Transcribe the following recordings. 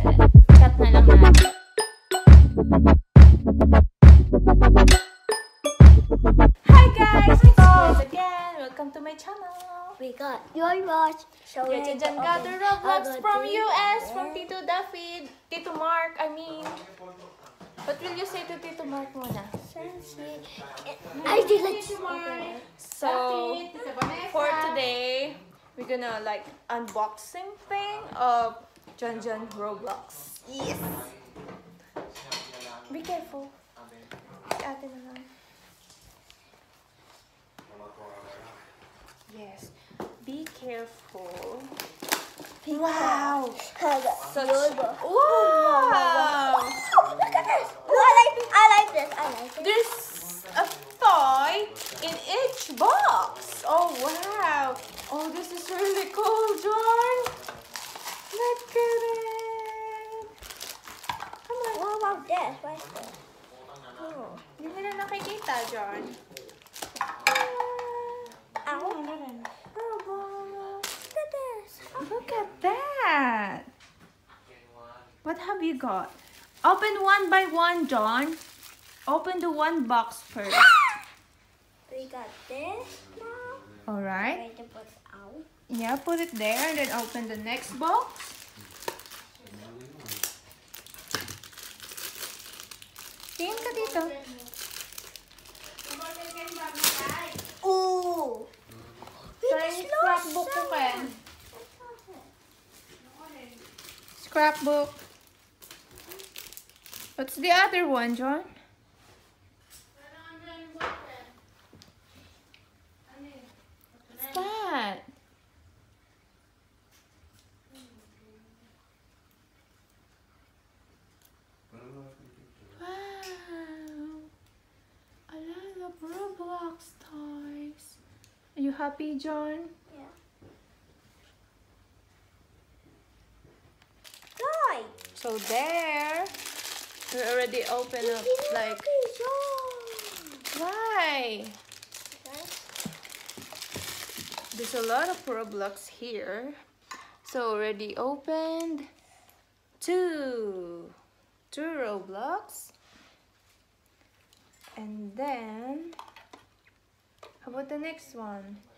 Hi guys! It's Liz again. Welcome to my channel. We got your watch. So we got the Roblox from US, from Tito Daffy, Tito Mark, I mean. What will you say to Tito Mark muna? I did like So, for today, we're gonna like unboxing thing of Jan Roblox. Yes! Be careful. Ate na lang. Yes. Be careful. Wow! Such... Wow! Look at this. Oh, I like. I like this. I like it. There's a toy in each box. Oh, wow. Oh, this is really cool, Jan. Look at it. Come on. What about this? What's this? Oh, hindi mo na nakikita, Jan. Ah. Ow. Oh, Look at this. Oh, look at that. What have you got? Open one by one, Jan. Open the one box first. We got this now. All right. Ready to put out. Yeah, put it there and then open the next box. Ka. Ooh. Scrapbook ko, Ken. Scrapbook. What's the other one, Jan? What's that? Wow. A lot of Roblox toys. Happy, Jan? Yeah. Guy. So there, we already open up like why? There's a lot of Roblox here. So already opened two, two Roblox, and then how about the next one?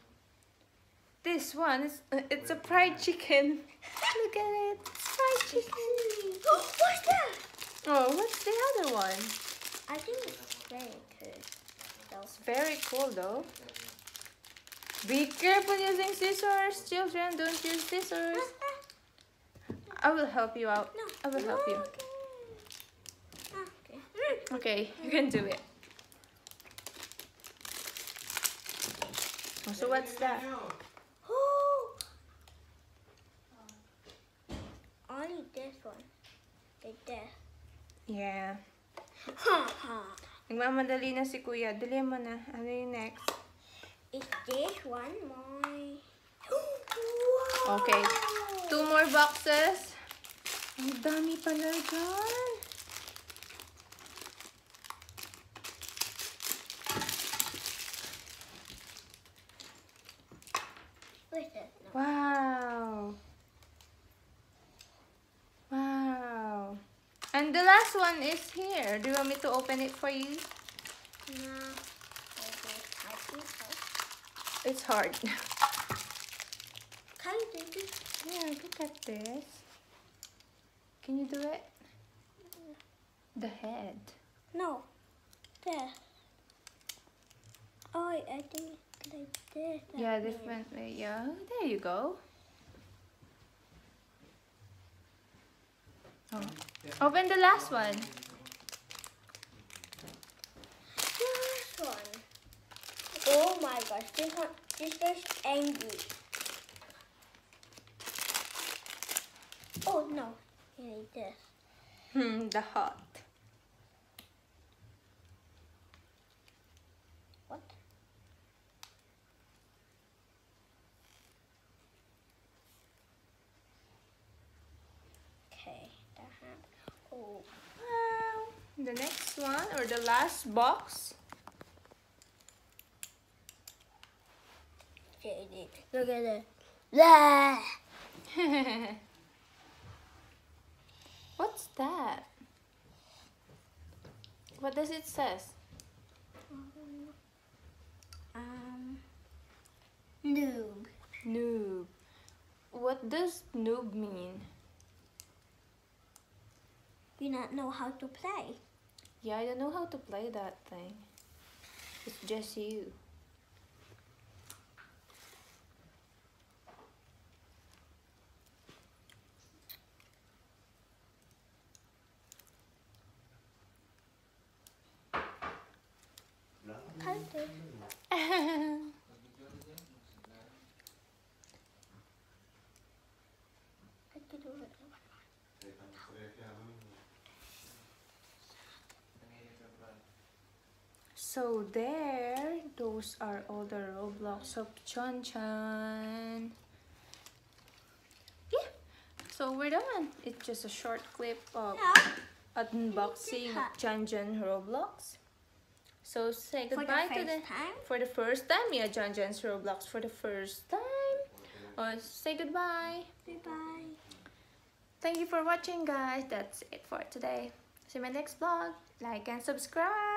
This one is uh, it's a fried chicken. Look at it, it's fried chicken. Oh, what's that? Oh, what's the other one? I think it's very cool. It's very cool though. Be careful using scissors, children. Don't use scissors. I will help you out. No. I will help you. Okay. Okay. Okay, you can do it. Oh, so what's that? This. Yeah. Ha ha. Nagmamadali na si kuya. Dali mo na. Ano yung next? Is this one my? wow. Okay. Two more boxes. Ang dami pala dyan. And the last one is here. Do you want me to open it for you? No. Okay. I think so. It's hard. Can you do this? yeah, look at this. Can you do it? The head. No. There. Oh, I think it's like this. Yeah, different way. Yeah, there you go. Oh. Open the last one. This one. Oh my gosh, this one, this is angry. Oh no, you need this. Hmm, the heart. Oh, wow. The next one or the last box. Look at it. What's that? What does it say? Um, noob. Noob. What does noob mean? You not know how to play. Yeah, I don't know how to play that thing. It's just you. I can do it. So there, those are all the Roblox of Chan Chan. Yeah, so we're done. It's just a short clip of No. unboxing Chan Chan Roblox. So say For the goodbye to the time. for the first time. Yeah, Chan Chan's Roblox for the first time. Uh, say goodbye. Bye-bye. Thank you for watching, guys. That's it for today. See my next vlog. Like and subscribe.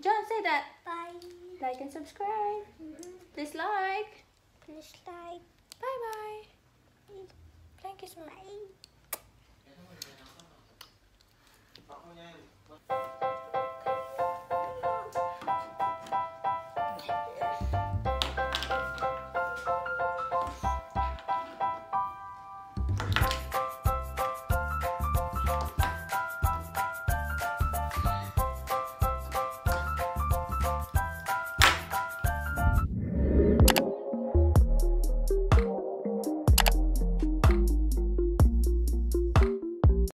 Jan, say that. Bye. Like and subscribe. Mm -hmm. Please like. Please like. Bye bye. Thank you so much. Bye.